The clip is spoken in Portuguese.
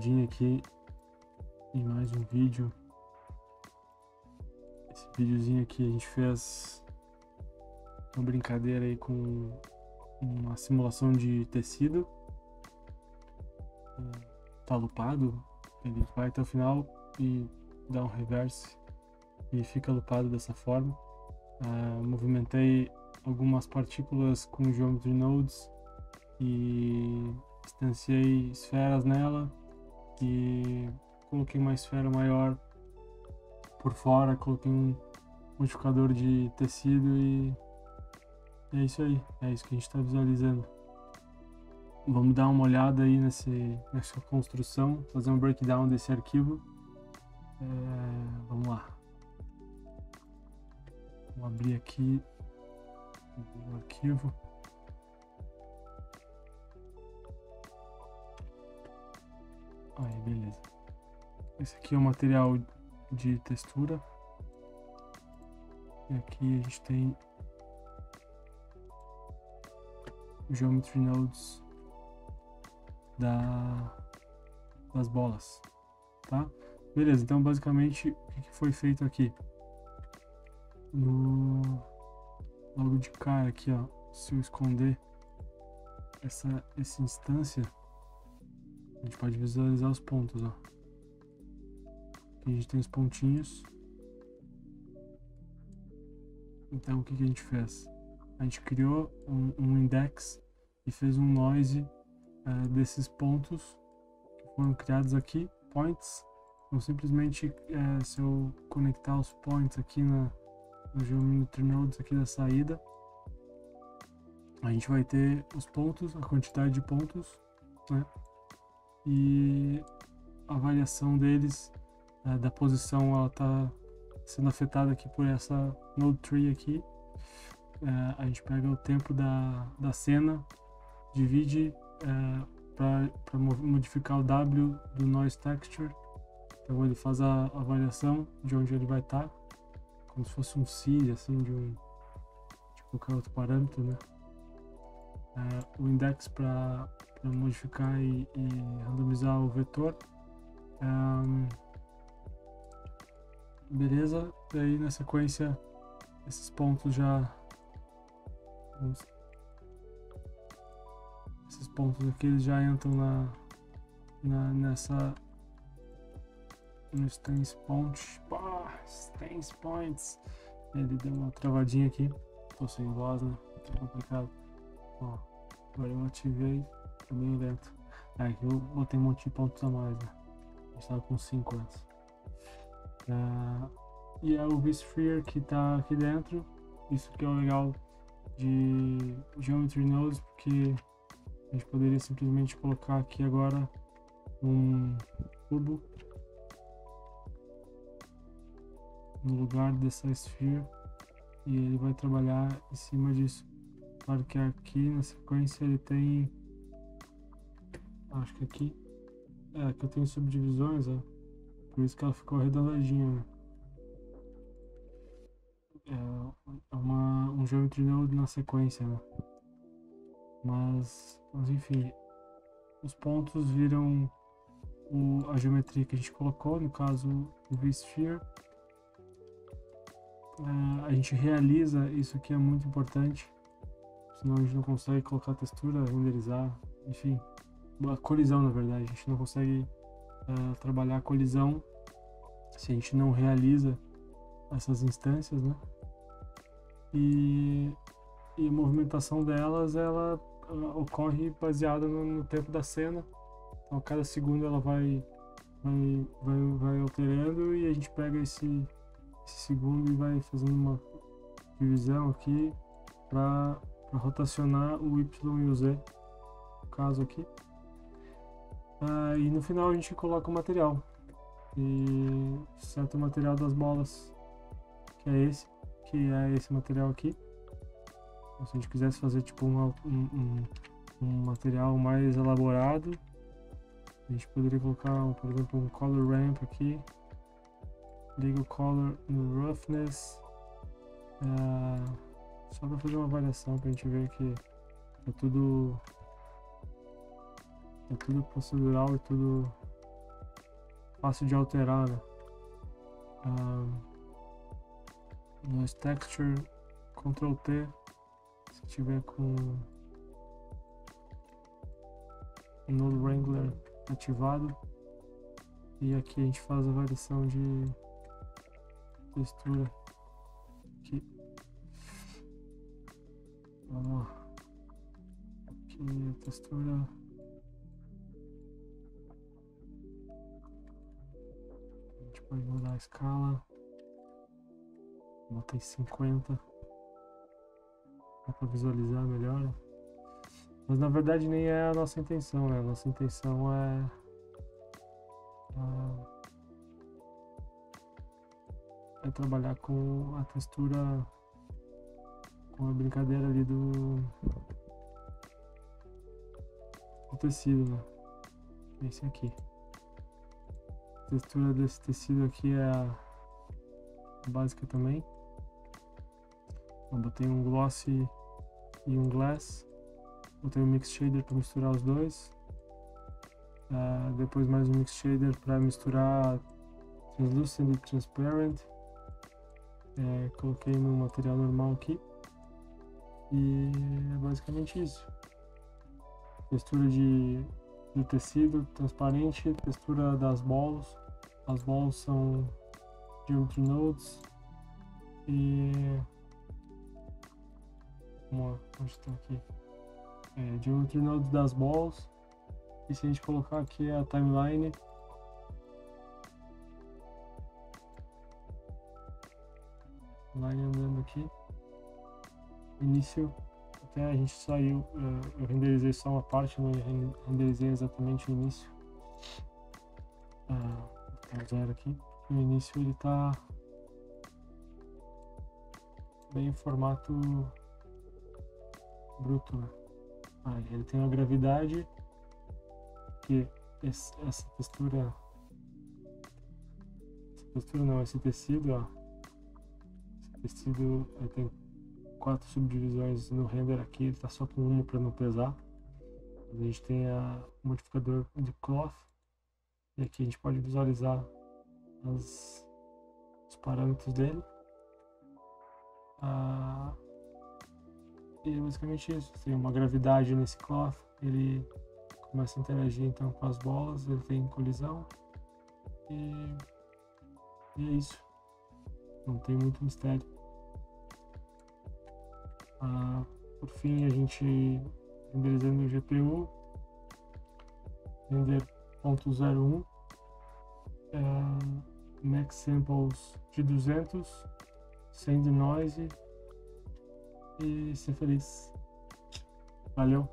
olhadinha aqui em mais um vídeo. Esse videozinho aqui a gente fez uma brincadeira aí com uma simulação de tecido. Tá lupado, ele vai até o final e dá um reverse e fica lupado dessa forma. Uh, movimentei algumas partículas com Geometry Nodes e instanciei esferas nela e coloquei uma esfera maior por fora, coloquei um modificador de tecido e é isso aí, é isso que a gente está visualizando. Vamos dar uma olhada aí nesse, nessa construção, fazer um breakdown desse arquivo. É, vamos lá. Vou abrir aqui o arquivo. Aí, beleza. Esse aqui é o material de textura. E aqui a gente tem Geometry Nodes da, das bolas, tá? Beleza, então basicamente o que foi feito aqui? No logo de cara aqui, ó, se eu esconder essa, essa instância, a gente pode visualizar os pontos, ó. Aqui a gente tem os pontinhos. Então o que, que a gente fez? A gente criou um, um index e fez um noise uh, desses pontos que foram criados aqui, points. Então simplesmente uh, se eu conectar os points aqui na, no Geometry Nodes aqui da saída, a gente vai ter os pontos, a quantidade de pontos, né? E a variação deles, né, da posição, ela está sendo afetada aqui por essa node tree aqui. É, a gente pega o tempo da, da cena, divide é, para modificar o W do noise texture. Então ele faz a, a variação de onde ele vai estar, tá, como se fosse um seed assim de um de qualquer outro parâmetro, né? É, o index para modificar e, e, randomizar o vetor. Um, beleza, daí na sequência esses pontos já esses pontos aqui eles já entram na, na nessa no stance point. Pá, stance points. Ele deu uma travadinha aqui. Tô sem voz né? Tá complicado. Ó agora eu ativei Tá bem lento. Aqui eu botei um monte de pontos a mais, né? A com 5 antes. É, e é o vSphere que tá aqui dentro. Isso que é o legal de Geometry Nodes, porque a gente poderia simplesmente colocar aqui agora um cubo no lugar dessa sphere e ele vai trabalhar em cima disso. Claro que aqui na sequência ele tem Acho que aqui. É, eu tenho subdivisões, ó. Por isso que ela ficou arredondadinha, né? É, é uma, um geometry node na sequência, né? Mas, mas enfim, os pontos viram o, a geometria que a gente colocou, no caso o V-Sphere. É, a gente realiza, isso aqui é muito importante, senão a gente não consegue colocar textura, renderizar, enfim, a colisão, na verdade. A gente não consegue uh, trabalhar a colisão se a gente não realiza essas instâncias, né? E, e a movimentação delas, ela, ela ocorre baseada no, no, tempo da cena. Então, a cada segundo ela vai, vai, vai, vai alterando e a gente pega esse, esse segundo e vai fazendo uma divisão aqui para rotacionar o Y e o Z, no caso aqui. Ah, e no final a gente coloca o material. E certo o material das bolas, que é esse, que é esse material aqui. Então, se a gente quisesse fazer tipo um, um, um material mais elaborado, a gente poderia colocar, por exemplo, um color ramp aqui. Liga o color no roughness. Uh, só para fazer uma avaliação para a gente ver que tá tudo é tudo procedural e tudo fácil de alterar, né? Um, noise texture, Ctrl T, se tiver com o Node Wrangler ativado. E aqui a gente faz a variação de textura. Aqui. Vamos lá. Aqui a textura. Pode mudar a escala. Botei 50 para visualizar melhor. Mas na verdade nem é a nossa intenção, né? A nossa intenção é. é trabalhar com a textura. com a brincadeira ali do. do tecido, né? Esse aqui. Textura desse tecido aqui é a básica também. Eu botei um gloss e um glass. Botei um mix shader para misturar os dois. Uh, depois mais um mix shader para misturar translucent e transparent. É, coloquei no material normal aqui. E é basicamente isso. Textura de, de tecido transparente, textura das balls. As balls são geometry nodes. E Vamos onde está aqui? É, Geometry Nodes das balls. E se a gente colocar aqui a timeline, line andando aqui, início, até a gente saiu, eu renderizei só uma parte, não renderizei exatamente o início. Ah, zero aqui. O início ele está bem em formato bruto, né? Ah, ele tem uma gravidade que esse, essa textura, essa textura não, esse tecido, ó, esse tecido tem quatro subdivisões no render aqui, ele tá só com uma para não pesar. A gente tem a, modificador de cloth e aqui a gente pode visualizar as, os parâmetros dele. Ah, e é basicamente isso. Tem uma gravidade nesse cloth, ele começa a interagir então com as bolas, ele tem colisão. E, e é isso. Não tem muito mistério. Ah, por fim, a gente renderizando o GPU, render .01, é, max samples de 200, sem de noise e ser feliz. Valeu!